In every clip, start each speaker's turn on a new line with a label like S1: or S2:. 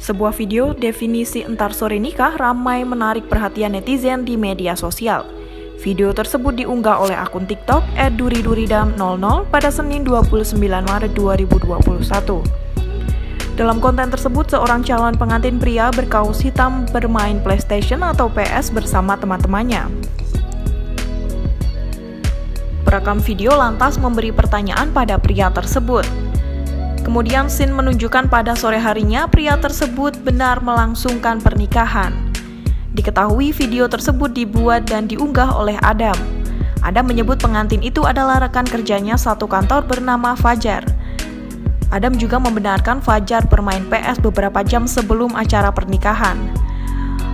S1: Sebuah video definisi entar sore nikah ramai menarik perhatian netizen di media sosial. Video tersebut diunggah oleh akun TikTok @duriduridam00 pada Senin 29 Maret 2021. Dalam konten tersebut, seorang calon pengantin pria berkaus hitam bermain PlayStation atau PS bersama teman-temannya. Perekam video lantas memberi pertanyaan pada pria tersebut. Kemudian Sin menunjukkan pada sore harinya pria tersebut benar melangsungkan pernikahan. Diketahui video tersebut dibuat dan diunggah oleh Adam. Adam menyebut pengantin itu adalah rekan kerjanya satu kantor bernama Fajar. Adam juga membenarkan Fajar bermain PS beberapa jam sebelum acara pernikahan.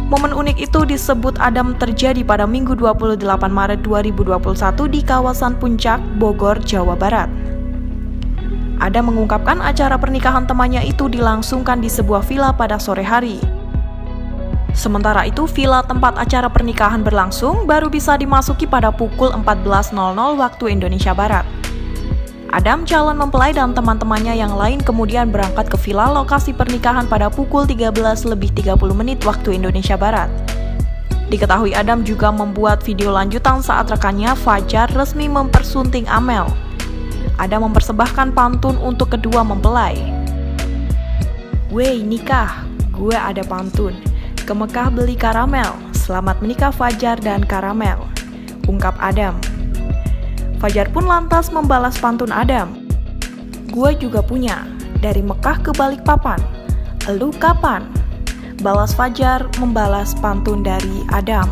S1: Momen unik itu disebut Adam terjadi pada Minggu 28 Maret 2021 di kawasan Puncak, Bogor, Jawa Barat. Ada mengungkapkan acara pernikahan temannya itu dilangsungkan di sebuah villa pada sore hari. Sementara itu, villa tempat acara pernikahan berlangsung baru bisa dimasuki pada pukul 14.00 waktu Indonesia Barat. Adam, calon mempelai dan teman-temannya yang lain kemudian berangkat ke villa lokasi pernikahan pada pukul 13 lebih 30 menit waktu Indonesia Barat. Diketahui Adam juga membuat video lanjutan saat rekannya Fajar resmi mempersunting Amel ada mempersembahkan pantun untuk kedua mempelai. Wey nikah, gue ada pantun. Ke Mekah beli karamel, selamat menikah Fajar dan Karamel, ungkap Adam. Fajar pun lantas membalas pantun Adam. Gue juga punya, dari Mekah ke Balikpapan. Elu kapan? Balas Fajar membalas pantun dari Adam.